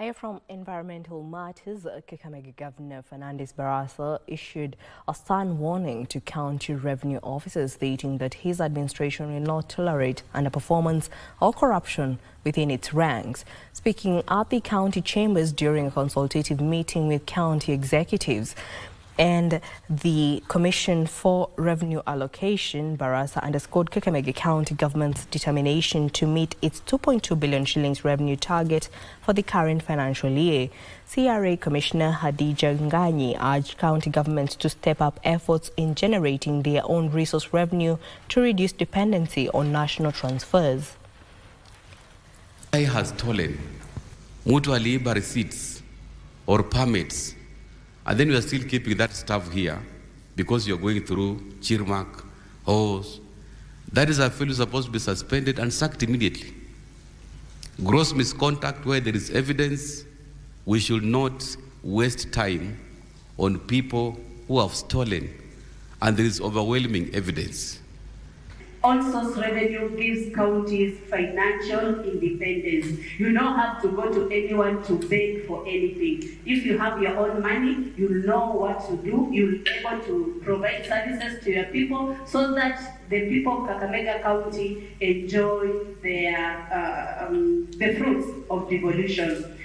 Higher from environmental matters, Kakamega Governor Fernandes Barasa issued a stern warning to county revenue officers stating that his administration will not tolerate underperformance or corruption within its ranks. Speaking at the county chambers during a consultative meeting with county executives, and the Commission for Revenue Allocation, Barasa underscored Kakamega County government's determination to meet its 2.2 billion shillings revenue target for the current financial year. CRA Commissioner Hadija Nganyi urged county governments to step up efforts in generating their own resource revenue to reduce dependency on national transfers. I has stolen mtu aliiba receipts or permits and then you are still keeping that stuff here because you're going through Chirmac, hose. That is, a feel, supposed to be suspended and sacked immediately. Gross misconduct where there is evidence, we should not waste time on people who have stolen and there is overwhelming evidence. Source revenue gives counties financial independence. You don't have to go to anyone to beg for anything. If you have your own money, you know what to do. You'll be able to provide services to your people so that the people of Kakamega County enjoy their, uh, um, the fruits of devolution.